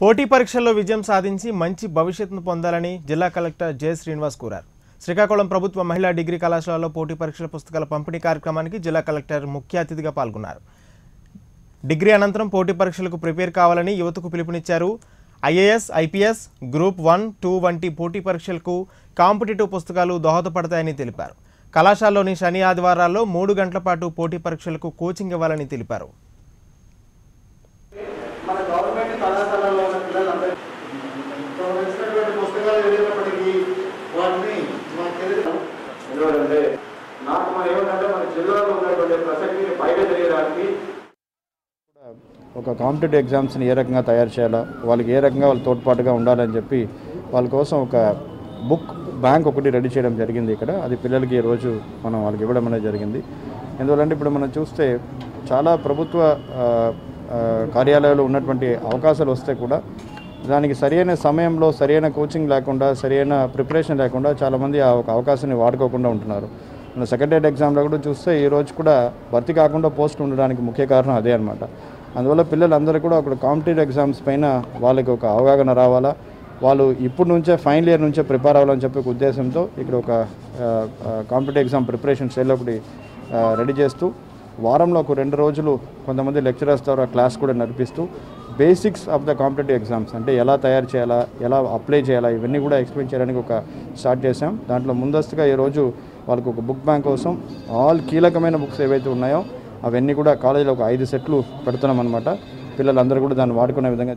పోటీ పరీక్షల్లో విజయం సాధించి మంచి భవిష్యత్తును పొందాలని జిల్లా కలెక్టర్ జె శ్రీనివాస్ కోరారు. శ్రీకాకుళం ప్రభుత్వ మహిళా డిగ్రీ కళాశాలలో పోటీ పరీక్షల పుస్తకాల పంపిణీ కార్యక్రమానికి జిల్లా కలెక్టర్ ముఖ్య అతిథిగా పాల్గొన్నారు. డిగ్రీ అనంతరం పోటీ పరీక్షలకు ప్రిపేర్ కావాలని యువతకు పిలుపునిచ్చారు. IAS IPS group one two వంటి పోటీ పరీక్షలకు కాంపిటేటివ్ పుస్తకాలు దోహదపడతాయని తెలిపారు. కళాశాలలోని శని ఆదివారాల్లో మూడు గంటల పాటు పోటీ పరీక్షలకు కోచింగ్ ఇవ్వాలని తెలిపారు. ఎందుకంటే నాకు మనం ఏమంటే మన జిల్లాలో ఉన్నటువంటి ప్రసక్తిని బయట తెలియడానికి ఒక కాంపిటేటివ్ ఎగ్జామ్స్ని ఏ రకంగా తయారు చేయాలా? వాళ్ళకి ఏ రకంగా వాళ్ళు తోడ్పాటుగా ఉండాలని చెప్పి వాళ్ళ కోసం ఒక బుక్ బ్యాంక్ ఒకటి రెడీ చేయడం జరిగింది ఇక్కడ. అది పిల్లలకి ఈ రోజు మనం వాళ్ళకి ఇవ్వడం అనేది జరిగింది. ఎందువల్లంటే ఇప్పుడు మనం చూస్తే చాలా ప్రభుత్వ కార్యాలయాలు ఉన్నటువంటి అవకాశాలు వస్తే కూడా దానికి సరైన సమయంలో సరైన కోచింగ్ లేకుండా సరైన ప్రిపరేషన్ లేకుండా చాలామంది ఆ ఒక అవకాశాన్ని వాడుకోకుండా ఉంటున్నారు. మన సెకండరీ ఎగ్జామ్లో కూడా చూస్తే ఈ రోజు కూడా భర్తీ కాకుండా పోస్ట్ ఉండడానికి ముఖ్య కారణం అదే అనమాట అందువల్ల పిల్లలందరూ కూడా ఒక కాంపిటేటివ్ ఎగ్జామ్స్ పైన వాళ్ళకి ఒక అవగాహన రావాలా? వాళ్ళు ఇప్పుడు నుంచే ఫైనల్ ఇయర్ నుంచే ప్రిపేర్ అవ్వాలని చెప్పి ఒక ఉద్దేశంతో ఇక్కడ ఒక కాంపిటేటివ్ ఎగ్జామ్ ప్రిపరేషన్ సెల్ ఒకటి రెడీ చేస్తూ వారంలో ఒక రెండు రోజులు కొంతమంది లెక్చరర్స్ ద్వారా క్లాస్ కూడా నడిపిస్తూ basics of the competitive exams అంటే ఎలా తయారు చేయాలా ఎలా అప్లై చేయాలా ఇవన్నీ కూడా ఎక్స్ప్లెయిన్ చేయడానికి ఒక స్టార్ట్ చేసాం దాంట్లో ముందస్తుగా ఈరోజు వాళ్ళకు ఒక బుక్ బ్యాంక్ కోసం ఆల్ కీలకమైన బుక్స్ ఏవైతే ఉన్నాయో అవన్నీ కూడా కాలేజీలో ఒక ఐదు సెట్లు పెడుతున్నాం అనమాట పిల్లలందరూ కూడా దాన్ని వాడుకునే విధంగా